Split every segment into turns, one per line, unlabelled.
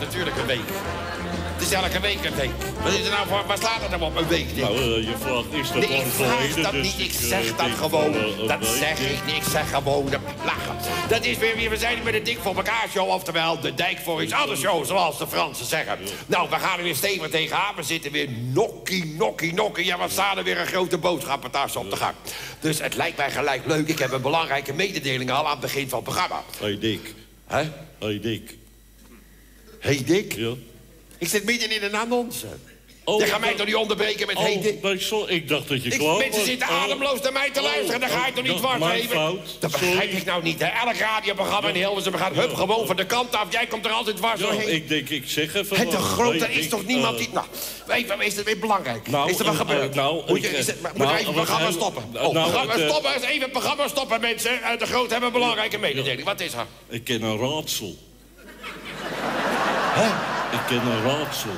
natuurlijk een week. Het is elke week een week. Wat is er nou voor, waar slaat het nou op, een week?
Nou, eh, je vraagt, is dat
Nee, ik vraag dat
dus
niet, ik
eh,
zeg dat
denk
gewoon.
eh,
Dat zeg ik niet, ik zeg gewoon de lachen. Dat is weer weer, we zijn met de Dik voor elkaar show, oftewel de Dijk voor iets anders show, zoals de Fransen zeggen. Nou, we gaan er weer stevig tegenaan, we zitten weer nokkie, nokkie, nokkie. Ja, wat staan er weer een grote boodschappentas op de gang. Dus het lijkt mij gelijk leuk, ik heb een belangrijke mededeling al aan het begin van het programma.
Hey Dick,
Hè?
hey Dick.
Hey Dick,
Ja?
ik zit midden in een annonce.
Oh,
je gaat mij toch niet onderbreken met
Oh,
hey Dick?
nee, sorry, ik dacht dat je
Ik,
klaar
mensen zitten
Oh.
ademloos naar mij te
Oh,
luisteren. Dan ga je toch niet
oh,
dwars
mijn
even?
fout.
Dat begrijp ik nou niet. Hè? Elk radioprogramma in Hilversum gaat hup gewoon van de kant af. Jij komt er altijd dwars
Ja,
doorheen.
ik denk, ik zeg even...
Het te groot, er is toch niemand
eh,
die... Nou, je, is het weer belangrijk?
Nou,
is er wat
eh,
gebeurd?
eh, nou,
moet je, moet
nou,
even programma stoppen?
nou,
Oh, programma stoppen, even programma stoppen, mensen. De Groot hebben een belangrijke mededeling. Wat is er?
Ik ken een raadsel. Ik ken een raadsel.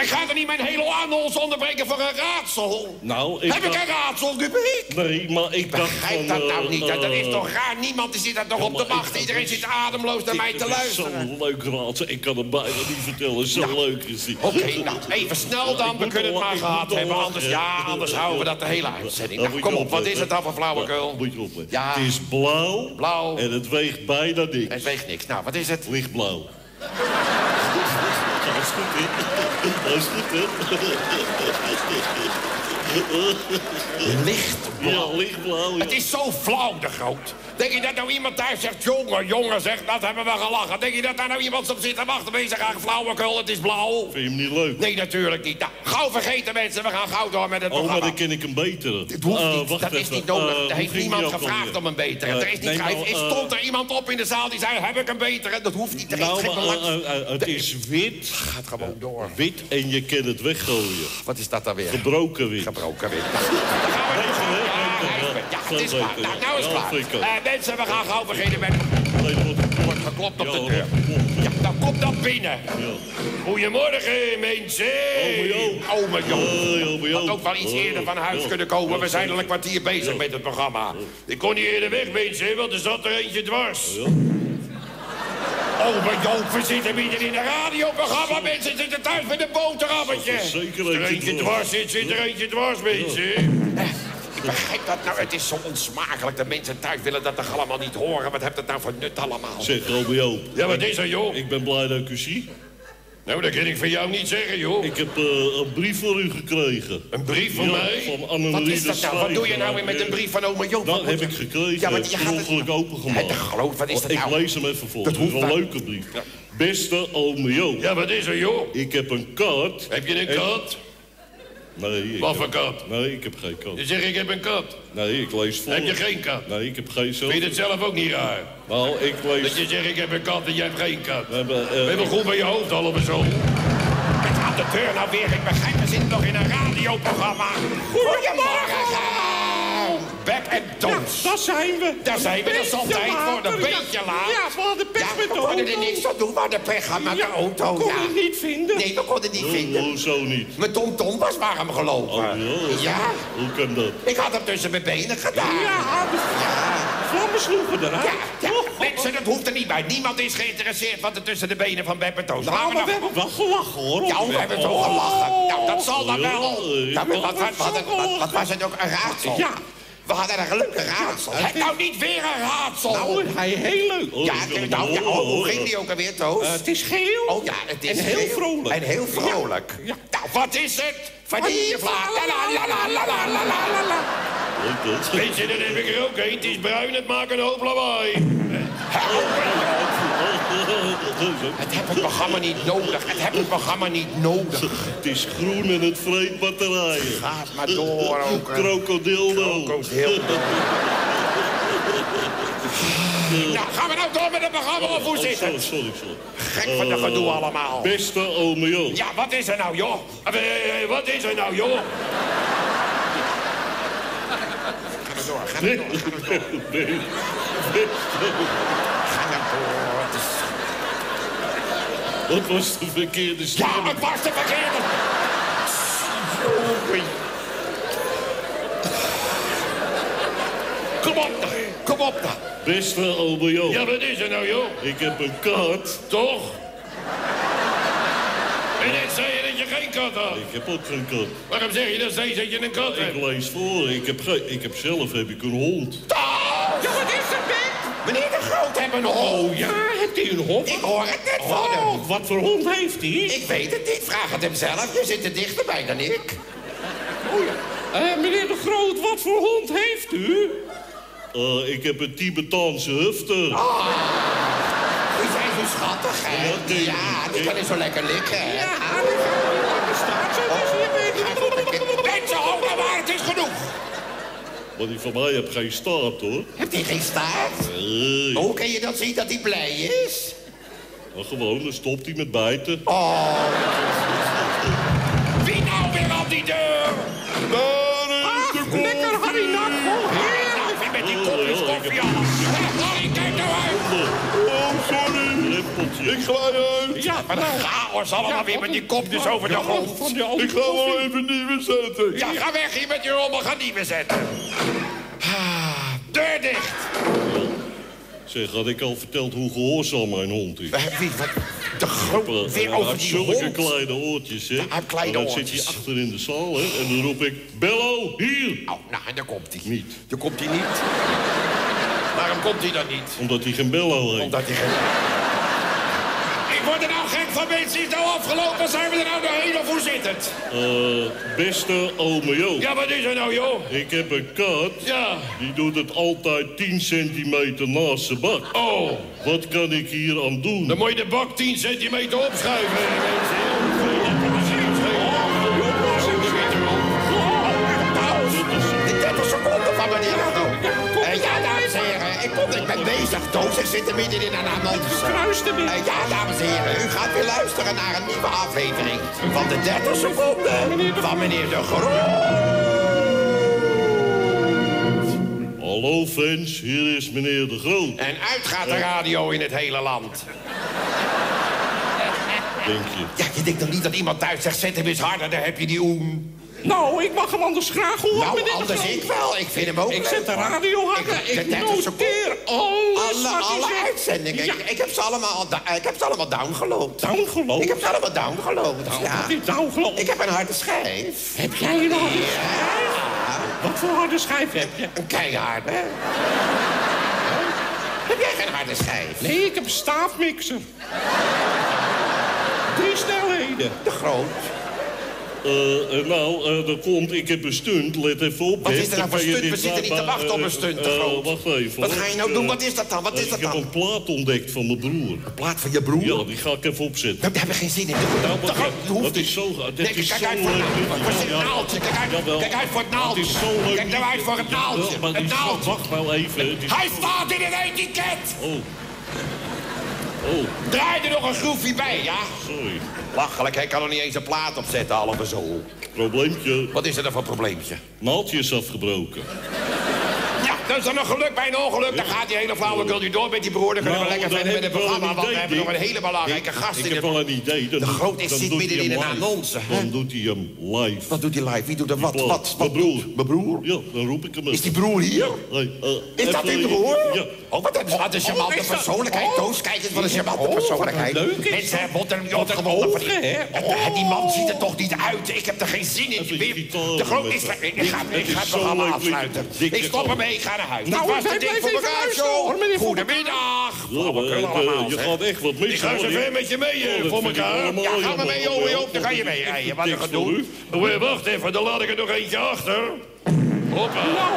Ik ga er niet mijn hele annons onderbreken voor een raadsel.
Nou, ik
Heb ik een raadsel, Dubeek?
Nee, maar ik dacht
Begrijp dat nou
eh,
niet. Dat dat is
eh,
toch raar? Niemand die zit daar toch
ja,
op de
maar
wacht.
ik-
Iedereen zit ademloos naar mij te
het is
luisteren.
Zo'n leuk raadsel. Ik kan het bijna niet vertellen. Zo leuk is die.
Oké, nou, even snel dan. We kunnen het maar gehad hebben. Anders, ja, anders houden we dat de hele uitzending. Nou, kom op. Wat is het dan voor
Ja,
flauwekul?
Moet je.
Ja.
Het is blauw.
Blauw.
En het weegt bijna niks.
Het weegt niks. Nou, wat is het?
Lichtblauw. Ausgepickt. Ausgepickt.
Lichtblauw.
Ja, lichtblauw. ja.
Het is zo flauw, de groot. Denk je dat nou iemand thuis zegt, jongen, jongen, zegt, dat hebben we gelachen. Denk je dat daar nou iemand op zit te wachten? Wees graag flauwekul, het is blauw.
Vind je hem niet leuk?
Nee, natuurlijk niet. Nou, gauw vergeten mensen, we gaan gauw door met het
Oh, maar
programma.
dan ken ik een betere.
Het hoeft
Eh,
niet, dat is niet nodig.
Eh,
er heeft niemand gevraagd om een betere.
Eh,
er is niet
nee, nou,
stond er iemand op in de zaal die zei, heb ik een betere? Dat hoeft niet, er
Nou, maar, het is wit.
Gaat gewoon door.
Wit en je kan het weggooien.
Wat is dat dan weer?
Gebroken wit.
Gebroken weer. Ja, het is klaar. Nou, nou is het klaar. Eh, mensen, we gaan gauw beginnen met... Er wordt geklopt op de deur. Ja, dan komt dat binnen. Goedemorgen, mensen.
Ome Jo.
Ome Jo.
Hoi, ome Jo.
Had ook wel iets eerder van huis kunnen komen. We zijn al een kwartier bezig met het programma. Ik kon niet eerder weg, mensen, want er zat er eentje dwars.
Ja.
Ome Joop, we zitten midden in een radioprogramma. Mensen zitten thuis met een boterhammetje.
Dat zeker
er
eentje dwars.
zit, zit er eentje dwars, mensen. Eh, Ik begrijp dat nou. Het is zo onsmakelijk. De mensen thuis willen dat toch allemaal niet horen. Wat heeft het nou voor nut allemaal?
Zeg, Joop.
Ja, wat is er, joh?
Ik ben blij dat ik u zie.
Nou, dat kan ik van jou niet zeggen, joh.
Ik heb eh, een brief voor u gekregen.
Een brief van
Ja,
mij?
van Annemarie
Wat is dat nou? Wat doe je nou weer met een brief van oma Joop?
Dat
Wat
heb ik gekregen.
Ja, maar
Ja,
je gaat het...
opengemaakt.
Het geloof, wat is dat
Ik
nou?
lees hem even voor.
Dat
Het is een
maar-
leuke brief. Beste ome Joop.
Ja, wat is er, joh?
Ik heb een kat.
Heb je een
En-
kat?
Nee, ik
Wat
heb-
kat?
Nee, ik heb geen kat.
Je zegt, ik heb een kat.
Nee, ik lees voor.
Heb je geen kat?
Nee, ik heb geen zelf.
Vind je het zelf ook niet raar?
Nou, ik lees...
Dat je zegt, ik heb een kat en jij hebt geen kat.
We hebben, eh,
We hebben goed bij je hoofd allemaal zo. Met aan de deur nou weer. Ik begrijp, we zitten nog in een radioprogramma. Goedemorgen. En Toons.
Daar zijn we.
Daar zijn we, dat is altijd voor een
ja.
beetje laat.
Ja, we hadden pech met de
we konden er niks aan doen, we hadden pech gehad met de auto.
we konden
ja.
het niet vinden.
Nee, we konden het niet
oh,
vinden.
hoezo niet?
Mijn tomtom was warm gelopen.
Oh, ja.
Ja,
Hoe kan dat?
ik had hem tussen mijn benen gedaan.
Ja, de vlammen sloegen eruit.
Ja, ja.
Oh, oh,
Mensen, dat hoeft er niet bij. Niemand is geïnteresseerd wat er tussen de benen van Beb en Toos.
Nou,
we
maar we
nog-
hebben wel gelachen, hoor.
Ja, we hebben zo gelachen. Nou, dat zal dan
Ja,
wel. Ja, maar wat, wat, wat,
zo
wat- wat- wat was het ook? Een raadsel?
Ja.
We hadden een gelukkig raadsel. Het nou niet weer een raadsel.
Nou, hij heel leuk.
Ja, ja
nou,
oh, hoe ging die ook alweer, Toos?
Eh, het is geel.
Oh ja, het is
en heel vrolijk.
En heel vrolijk.
Ja.
Nou, wat is het? la la la Weet je, dat heb ik er ook Het is bruin, het maakt een hoop lawaai. Het heb het programma niet nodig. Het heb het programma niet nodig.
Het is groen en het vreet batterijen.
Gaat maar door ook.
Krokodildo.
Krokodil. Nou, gaan we nou door met het programma of hoe zit
sorry,
het?
sorry, sorry.
Gek van de gedoe allemaal.
Beste ome.
Ja, wat is er nou, joh? Eh, eh, eh, Wat is er nou, joh? Ga maar door, ga maar door, ga maar door.
nee.
Ga maar door. Het is-
Dat was de verkeerde stem.
Ja, het was de verkeerde. Sorry. Kom op dan, kom op dan.
Beste Joop.
Ja, wat is er nou, joh?
Ik heb een kat.
Toch? zei je dat je geen kat had?
Ik heb ook geen kat.
Waarom zeg je dan steeds dat je een kat
Ik
hebt?
lees voor. Ik heb, ik heb zelf heb ik een hond.
Ja, een hond.
Oh ja, hebt hij een hond?
Ik hoor het net van hem.
Oh, wat voor hond heeft hij?
Ik weet het niet, vraag het hem zelf. Je zit er dichterbij dan ik.
Eh, meneer de Groot, wat voor hond heeft u?
Eh, ik heb een Tibetaanse hufter.
Die zijn zo schattig, hè?
Ja, die-
Ja, die kan er zo lekker liggen, hè?
Ja, die wel lekker staan, zo hier
Mensen, hou nou maar, het is genoeg.
Maar die van mij heeft geen staart, hoor.
Hebt hij geen staart?
Nee.
Hoe kan je dan zien dat hij blij is?
Maar gewoon, dan stopt hij met bijten.
Oh. Wie nou weer aan die deur?
Daar is
Ach,
de kop.
lekker Harry heerlijk.
Nou, wie met die
Oh,
kopjes koffie aan? Harry, kijk nou uit.
Ik ga uit.
Ja,
Wat een chaos allemaal weer met die kopjes over de grond.
Ik ga wel even nieuwe zetten.
Ja, ga weg hier met je rommel, ga die weer zetten. Ah, Deur dicht.
Zeg, had ik al verteld hoe gehoorzaam mijn hond is?
Wie, wat? De groot,
Hij
weer over die
zulke
hond.
kleine oortjes, hè?
hij heeft kleine
en dan
oortjes.
zit hij achter in de zaal, hè? En dan roep ik, Bello, hier!
Oh, nou, en daar komt hij.
Niet.
Daar komt hij niet. Waarom komt hij dan niet?
Omdat hij geen Bello heeft.
Omdat hij geen... Ik word er nou gek van, mensen. Is het nou afgelopen? Zijn we er nou doorheen of hoe zit het?
Eh, beste ome Joop.
Ja, wat is er nou, joh?
Ik heb een kat.
Ja.
Die doet het altijd 10 centimeter naast zijn bak.
Oh,
Wat kan ik hier aan doen?
dan moet je de bak 10 centimeter opschuiven, mensen. Kom, ik ben bezig, Toos. Ik zit er midden in een annonce.
In.
Eh, ja, dames en heren, u gaat weer luisteren naar een nieuwe aflevering van de 30 seconden van meneer de Groot.
Hallo fans, hier is meneer De Groot,
En uit gaat de radio in het hele land.
denk je.
Ja, je denkt toch niet dat iemand thuis zegt, zet hem eens harder, daar heb je die oen.
Nou, ik mag hem anders graag horen,
Nou, anders ik wel. Ik vind hem ook
Ik
leuk,
zet de radio harder.
Ik-
Ik,
de 30
noteer alles
Alle, alle uitzendingen.
Ja.
Ik, ik heb ze allemaal, ik heb ze allemaal. Downgeload? Ik heb ze allemaal downgeload. Ja.
Niet downgeload.
Ik heb een harde schijf.
Heb jij een harde schijf? Wat voor harde schijf heb je?
Een keiharde. Heb jij geen harde schijf?
Nee, ik heb een staafmixer. Drie snelheden.
De groot.
Eh, eh, nou, eh er komt, ik heb een stunt, let even op.
Wat is er nou
Dan
voor stunt? We zitten niet te wachten op een
eh,
stunt, te
eh,
groot.
Wacht even.
Wat ga je nou doen?
Eh,
Wat is dat dan? Wat is
eh,
dat
Ik heb
dan?
een plaat ontdekt van mijn broer.
Plaat van je broer?
Ja, die ga ik even opzetten.
Daar hebben we geen zin in.
Nou, wat- dat is zo- dat is
kijk
zo
uit voor het naaldje? Kijk uit, voor het
Het
naaldje.
is zo leuk.
Kijk nou uit voor het
maar
Het naaldje.
Wacht nou even.
Hij staat in het etiket.
Oh.
Draai er nog een groefje bij, ja?
sorry.
Lachelijk, hij kan er niet eens een plaat op zetten, halve zo.
Probleempje.
Wat is er dan voor probleempje?
Naaldje is afgebroken.
Dat is dan een geluk bij een ongeluk. Dan gaat die hele flauwekul nu door met die broer. Dan kunnen we
Nou,
lekker verder met
heb
het
ik
programma. Want we hebben nog een hele belangrijke gast
Ik
in
heb
de...
wel een idee.
De Groot is zit midden in
hem
een annonce?
Dan doet hij hem live.
Wat doet hij live? Wie doet er wat? Wat?
Mijn broer.
Mijn broer?
Ja, dan roep ik hem
Is die broer hier?
Eh,
Is dat die broer?
Ja.
Oh, wat een, een charmante persoonlijkheid.
oh.
Toos, kijk eens, wat een charmante
Oh, wat
persoonlijkheid.
leuk
Mensen, een opgewonden van
ogen,
die... man ziet er toch niet uit. Ik heb er geen zin in. De groot is... Ik ik ga,
Het
ik programma afsluiten. Ik stop ermee, ik ga naar huis.
Nou,
was Dik
blijven
voor elkaar
Voor
Goedemiddag.
Ja,
Flauwekul
maar, eh,
allemaal,
je gaat echt wat mis.
Ik ga zo ver met je mee eh, voor elkaar. Ja, ga maar mee, joh, joh. Dan ga je mee rijden. Wat een gedoe. Oh, Wacht even, dan laat ik er nog eentje achter. Hoppa.
Nou,